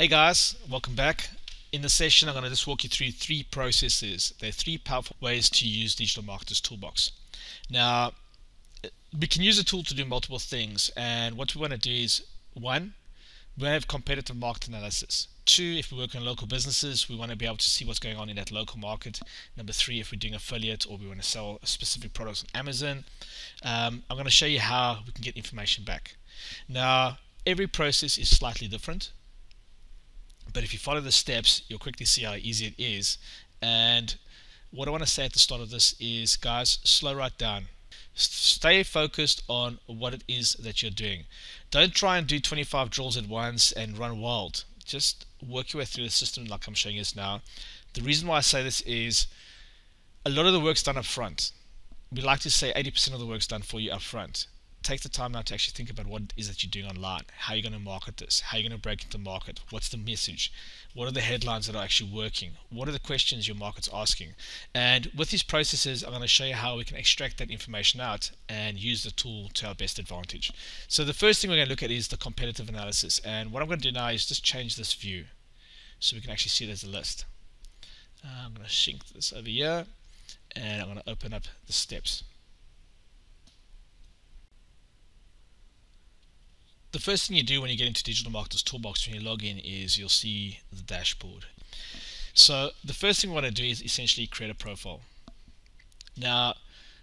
Hey guys, welcome back. In this session, I'm going to just walk you through three processes. There are three powerful ways to use Digital Marketers Toolbox. Now, we can use a tool to do multiple things, and what we want to do is one, we want to have competitive market analysis. Two, if we work in local businesses, we want to be able to see what's going on in that local market. Number three, if we're doing affiliate or we want to sell specific products on Amazon, um, I'm going to show you how we can get information back. Now, every process is slightly different but if you follow the steps, you'll quickly see how easy it is. And what I want to say at the start of this is, guys, slow right down. Stay focused on what it is that you're doing. Don't try and do 25 drills at once and run wild. Just work your way through the system like I'm showing you now. The reason why I say this is a lot of the work's done up front. We like to say 80% of the work's done for you up front take the time now to actually think about what it is that you're doing online. How you're going to market this? How you're going to break into the market? What's the message? What are the headlines that are actually working? What are the questions your market's asking? And with these processes, I'm going to show you how we can extract that information out and use the tool to our best advantage. So the first thing we're going to look at is the competitive analysis. And what I'm going to do now is just change this view so we can actually see it as a list. Uh, I'm going to shrink this over here and I'm going to open up the steps. The first thing you do when you get into Digital Marketers Toolbox when you log in is you'll see the dashboard. So the first thing we want to do is essentially create a profile. Now,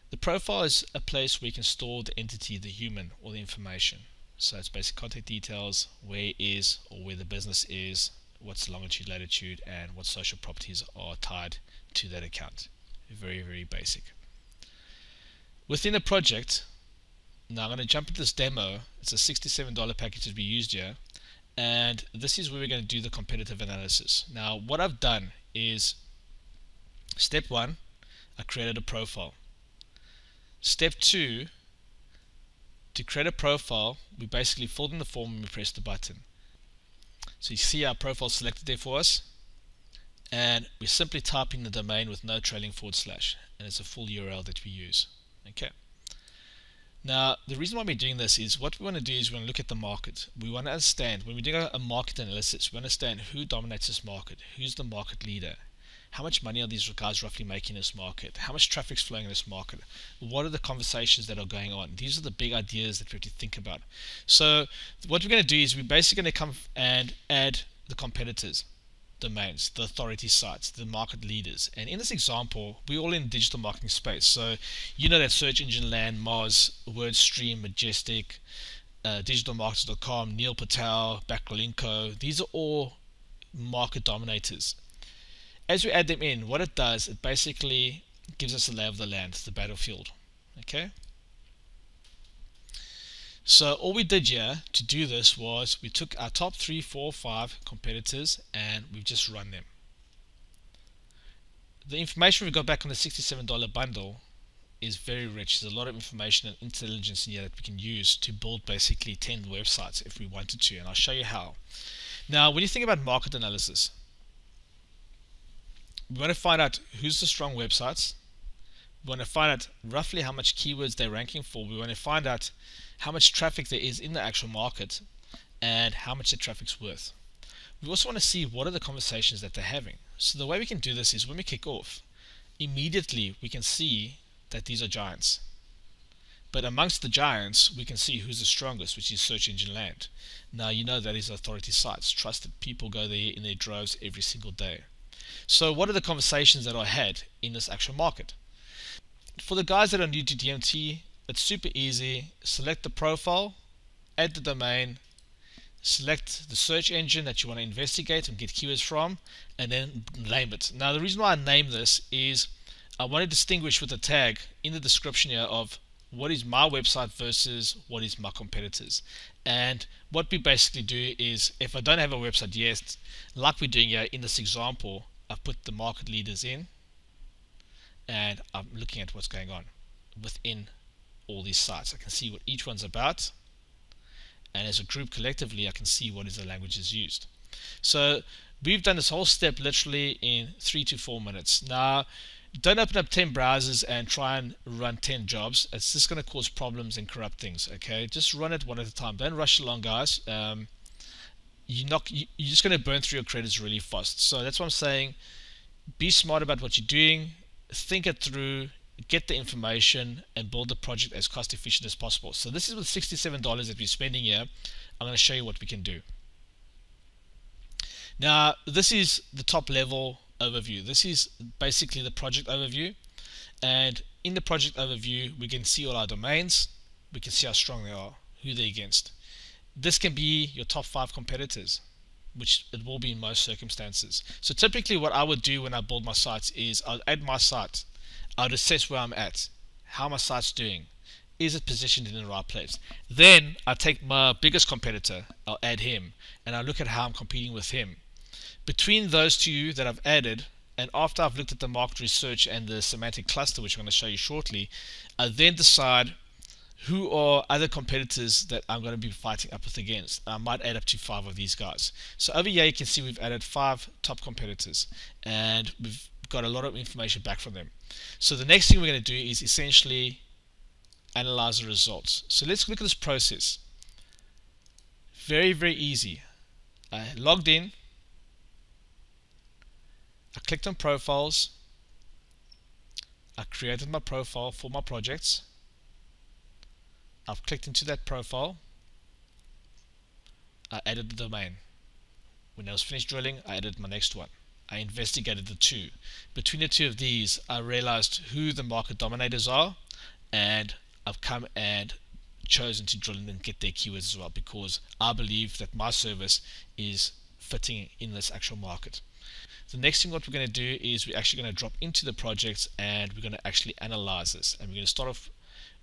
the profile is a place where you can store the entity, the human, or the information. So it's basic contact details, where is or where the business is, what's longitude, latitude, and what social properties are tied to that account. Very, very basic. Within a project, now I'm going to jump into this demo. It's a $67 package to be used here. And this is where we're going to do the competitive analysis. Now what I've done is step one, I created a profile. Step two, to create a profile, we basically filled in the form and we press the button. So you see our profile selected there for us. And we're simply typing the domain with no trailing forward slash. And it's a full URL that we use. Okay. Now, the reason why we're doing this is what we want to do is we want to look at the market. We want to understand, when we do a market analysis, we understand who dominates this market, who's the market leader, how much money are these guys roughly making in this market, how much traffic's flowing in this market, what are the conversations that are going on. These are the big ideas that we have to think about. So what we're going to do is we're basically going to come and add the competitors domains, the authority sites, the market leaders. And in this example, we're all in the digital marketing space. So you know that search engine land, Moz, WordStream, Majestic, uh, digitalmarketers.com, Neil Patel, Backlinko, these are all market dominators. As we add them in, what it does, it basically gives us a lay of the land, the battlefield. Okay. So all we did here to do this was we took our top three, four, five competitors and we've just run them. The information we got back on the $67 bundle is very rich. There's a lot of information and intelligence in here that we can use to build basically 10 websites if we wanted to, and I'll show you how. Now, when you think about market analysis, we want to find out who's the strong websites. We want to find out roughly how much keywords they're ranking for. We want to find out how much traffic there is in the actual market and how much the traffic's worth. We also want to see what are the conversations that they're having. So the way we can do this is when we kick off, immediately we can see that these are giants. But amongst the giants, we can see who's the strongest, which is search engine land. Now you know that is authority sites. Trusted people go there in their droves every single day. So what are the conversations that are had in this actual market? For the guys that are new to DMT, it's super easy. Select the profile, add the domain, select the search engine that you want to investigate and get keywords from, and then name it. Now the reason why I name this is I want to distinguish with a tag in the description here of what is my website versus what is my competitors. And what we basically do is if I don't have a website yet, like we're doing here in this example, I've put the market leaders in and I'm looking at what's going on within all these sites. I can see what each one's about and as a group collectively I can see what is the languages used. So we've done this whole step literally in three to four minutes. Now don't open up 10 browsers and try and run 10 jobs. It's just going to cause problems and corrupt things. Okay, just run it one at a time. Don't rush along, guys. Um, you're not you're just going to burn through your credits really fast. So that's what I'm saying. Be smart about what you're doing. Think it through. Get the information and build the project as cost efficient as possible. So this is with $67 that we're spending here. I'm going to show you what we can do. Now, this is the top level overview. This is basically the project overview. And in the project overview, we can see all our domains. We can see how strong they are, who they're against. This can be your top five competitors, which it will be in most circumstances. So typically what I would do when I build my sites is I'll add my site. I'd assess where I'm at, how my site's doing, is it positioned in the right place? Then I take my biggest competitor, I'll add him, and I look at how I'm competing with him between those two that I've added, and after I've looked at the market research and the semantic cluster, which I'm going to show you shortly, I then decide who are other competitors that I'm going to be fighting up with against. I might add up to five of these guys. So over here you can see we've added five top competitors and we've got a lot of information back from them. So the next thing we're going to do is essentially analyze the results. So let's look at this process. Very, very easy. I logged in, I clicked on profiles. I created my profile for my projects. I've clicked into that profile. I added the domain. When I was finished drilling, I added my next one. I investigated the two. Between the two of these, I realized who the market dominators are, and I've come and chosen to drill in and get their keywords as well because I believe that my service is fitting in this actual market. The next thing what we're going to do is we're actually going to drop into the project and we're going to actually analyze this. And we're going to start off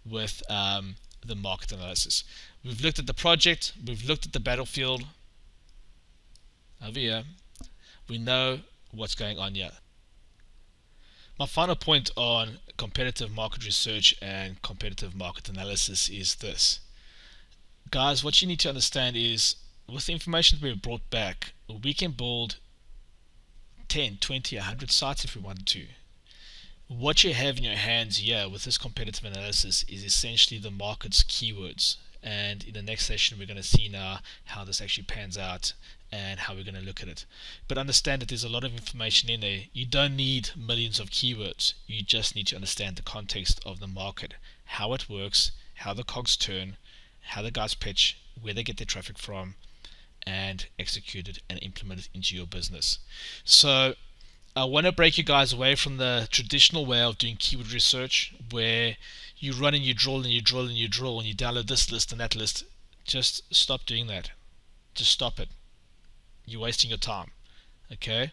with um, the market analysis. We've looked at the project, we've looked at the battlefield over here. We know what's going on here. My final point on competitive market research and competitive market analysis is this. Guys, what you need to understand is with the information that we've brought back, we can build 10, 20, 100 sites if we wanted to. What you have in your hands here with this competitive analysis is essentially the market's keywords. And in the next session, we're going to see now how this actually pans out and how we're going to look at it. But understand that there's a lot of information in there. You don't need millions of keywords. You just need to understand the context of the market, how it works, how the cogs turn, how the guys pitch, where they get their traffic from, and execute it and implement it into your business. So I want to break you guys away from the traditional way of doing keyword research where you run and you drill and you drill and you drill and you download this list and that list. Just stop doing that. Just stop it. You're wasting your time. Okay?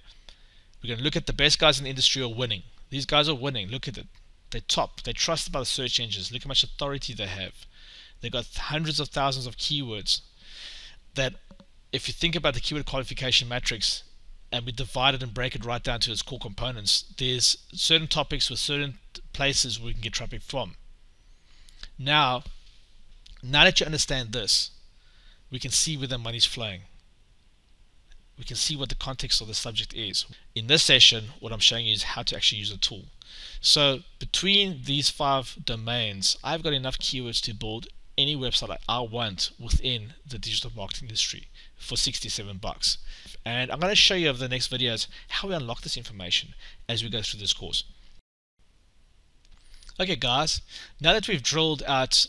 We're going to look at the best guys in the industry are winning. These guys are winning. Look at it. They're top. They're trusted by the search engines. Look how much authority they have. They've got hundreds of thousands of keywords that if you think about the keyword qualification matrix and we divide it and break it right down to its core components, there's certain topics with certain places we can get traffic from. Now, now that you understand this, we can see where the money's flowing. We can see what the context of the subject is. In this session, what I'm showing you is how to actually use a tool. So between these five domains, I've got enough keywords to build any website I want within the digital marketing industry for 67 bucks. And I'm going to show you over the next videos how we unlock this information as we go through this course. Okay guys, now that we've drilled out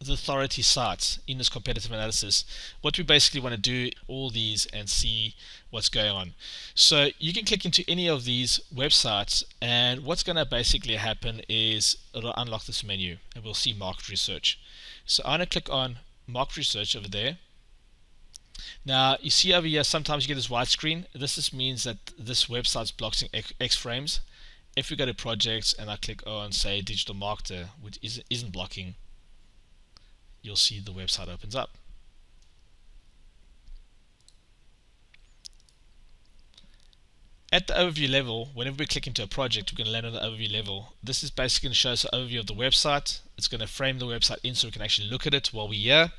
the authority sites in this competitive analysis, what we basically want to do all these and see what's going on. So you can click into any of these websites and what's going to basically happen is it'll unlock this menu and we'll see market research. So I'm going to click on market research over there now you see over here sometimes you get this white screen. This just means that this website's blocking X frames. If we go to projects and I click on say digital marketer which isn't blocking you'll see the website opens up. At the overview level, whenever we click into a project, we're going to land on the overview level. This is basically going to show us an overview of the website. It's going to frame the website in so we can actually look at it while we're here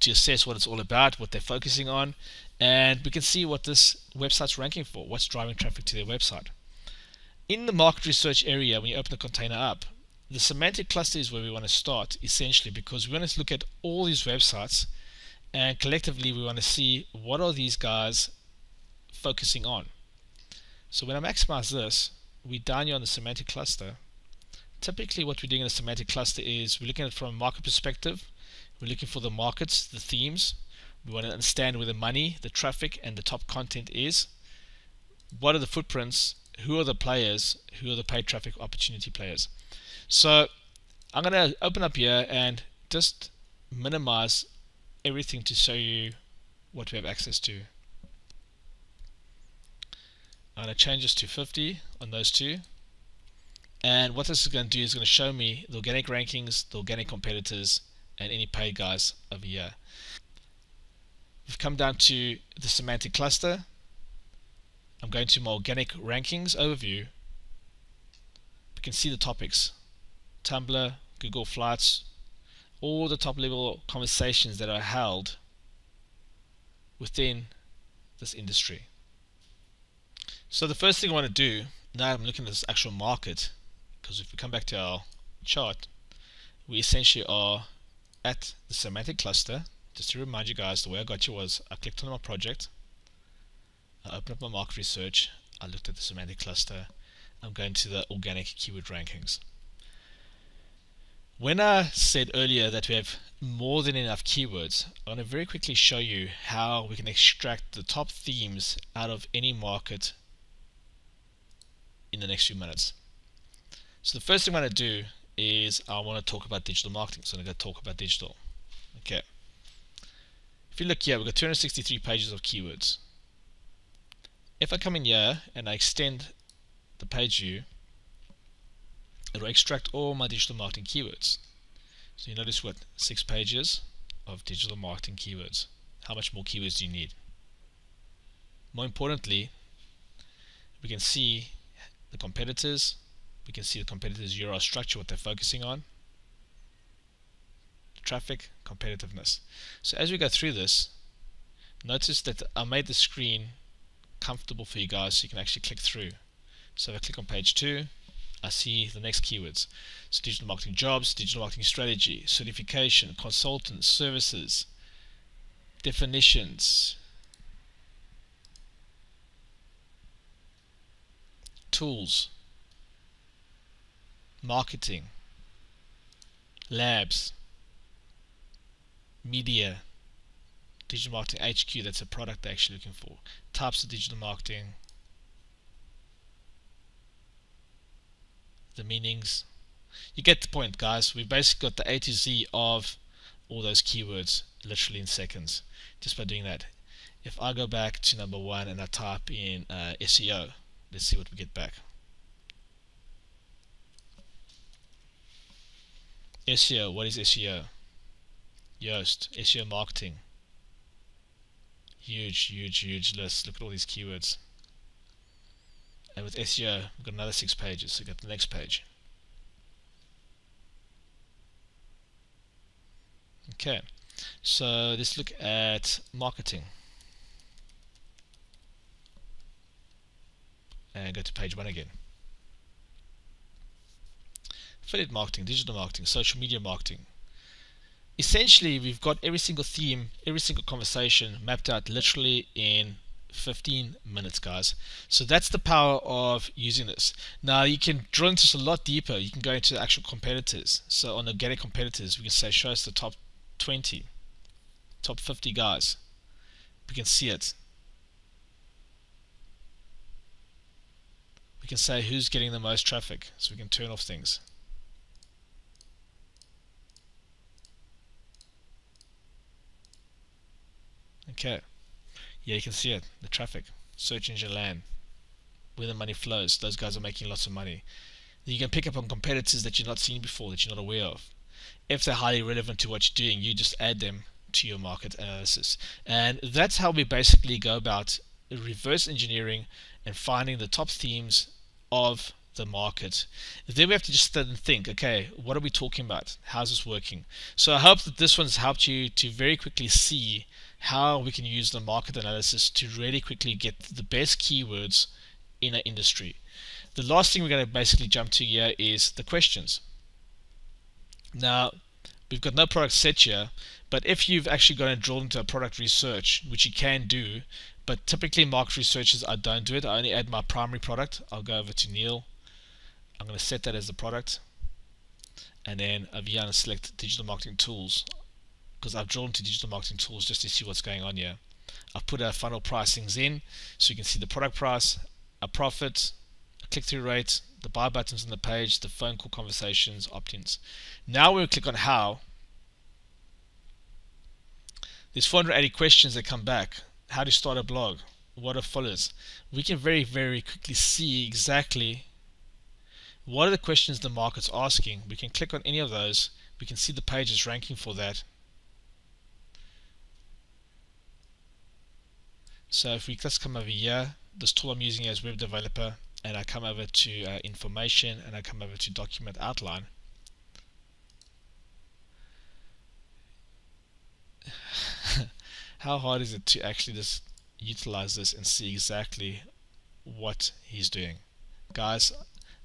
to assess what it's all about, what they're focusing on, and we can see what this website's ranking for, what's driving traffic to their website. In the market research area, when you open the container up, the semantic cluster is where we want to start essentially because we want to look at all these websites and collectively we want to see what are these guys focusing on. So when I maximize this, we down here on the semantic cluster. Typically what we're doing in a semantic cluster is we're looking at it from a market perspective. We're looking for the markets, the themes. We want to understand where the money, the traffic, and the top content is. What are the footprints? Who are the players? Who are the paid traffic opportunity players? So I'm going to open up here and just minimize everything to show you what we have access to. I'm going to change this to 50 on those two. And what this is going to do is going to show me the organic rankings, the organic competitors, and any paid guys over here. We've come down to the semantic cluster. I'm going to my organic rankings overview. We can see the topics. Tumblr, Google Flights, all the top level conversations that are held within this industry. So the first thing I want to do, now I'm looking at this actual market, because if we come back to our chart, we essentially are at the semantic cluster. Just to remind you guys, the way I got you was I clicked on my project, I opened up my market research, I looked at the semantic cluster, I'm going to the organic keyword rankings. When I said earlier that we have more than enough keywords, I want to very quickly show you how we can extract the top themes out of any market in the next few minutes. So the first thing I'm going to do is I want to talk about digital marketing. So I'm going to talk about digital. Okay. If you look here, we've got 263 pages of keywords. If I come in here and I extend the page view, it will extract all my digital marketing keywords. So you notice what? Six pages of digital marketing keywords. How much more keywords do you need? More importantly, we can see the competitors, we can see the competitors' URL structure, what they're focusing on, traffic, competitiveness. So as we go through this, notice that I made the screen comfortable for you guys so you can actually click through. So if I click on page 2, I see the next keywords. So digital marketing jobs, digital marketing strategy, certification, consultants, services, definitions, tools, marketing, labs, media, digital marketing HQ, that's a product they're actually looking for, types of digital marketing, the meanings. You get the point, guys. We've basically got the A to Z of all those keywords literally in seconds just by doing that. If I go back to number one and I type in uh, SEO, let's see what we get back. SEO, what is SEO? Yoast, SEO marketing. Huge, huge, huge list. Look at all these keywords. And with SEO, we've got another six pages, so get the next page. Okay, so let's look at marketing. And go to page one again. Affiliate marketing, digital marketing, social media marketing. Essentially, we've got every single theme, every single conversation mapped out literally in 15 minutes guys. So that's the power of using this. Now you can drill into this a lot deeper. You can go into actual competitors. So on organic competitors we can say show us the top 20 top 50 guys. We can see it. We can say who's getting the most traffic so we can turn off things. Okay yeah, you can see it, the traffic, search engine land, where the money flows. Those guys are making lots of money. You can pick up on competitors that you've not seen before, that you're not aware of. If they're highly relevant to what you're doing, you just add them to your market analysis. And that's how we basically go about reverse engineering and finding the top themes of the market. Then we have to just sit and think, okay, what are we talking about? How's this working? So I hope that this one's helped you to very quickly see how we can use the market analysis to really quickly get the best keywords in an industry. The last thing we're going to basically jump to here is the questions. Now, we've got no product set here, but if you've actually gone and drilled into a product research, which you can do, but typically market researchers, I don't do it. I only add my primary product. I'll go over to Neil. I'm going to set that as the product. And then over here, to select digital marketing tools because I've drawn to digital marketing tools just to see what's going on here. I've put our funnel pricings in so you can see the product price, a profit, a click-through rate, the buy buttons on the page, the phone call conversations, opt-ins. Now we'll click on how. There's 480 questions that come back. How to start a blog? What are followers? We can very, very quickly see exactly what are the questions the market's asking. We can click on any of those. We can see the pages ranking for that. So if we just come over here, this tool I'm using as web developer, and I come over to uh, information and I come over to document outline. How hard is it to actually just utilize this and see exactly what he's doing? Guys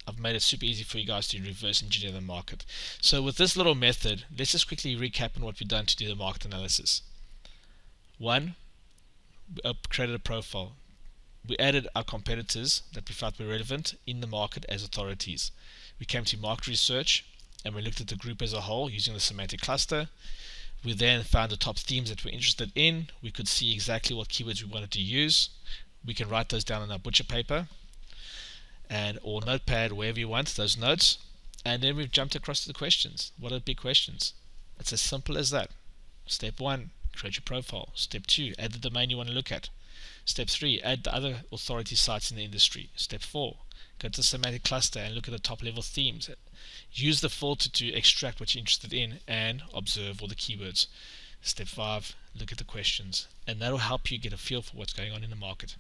I've made it super easy for you guys to reverse engineer the market. So with this little method let's just quickly recap on what we've done to do the market analysis. One we created a profile we added our competitors that we felt were relevant in the market as authorities. We came to market research and we looked at the group as a whole using the semantic cluster. We then found the top themes that we're interested in. We could see exactly what keywords we wanted to use. We can write those down on our butcher paper and or notepad, wherever you want, those notes. And then we've jumped across to the questions. What are the big questions? It's as simple as that. Step one, create your profile. Step two, add the domain you want to look at. Step 3, add the other authority sites in the industry. Step 4, go to the semantic cluster and look at the top level themes. Use the filter to extract what you're interested in and observe all the keywords. Step 5, look at the questions. And that'll help you get a feel for what's going on in the market.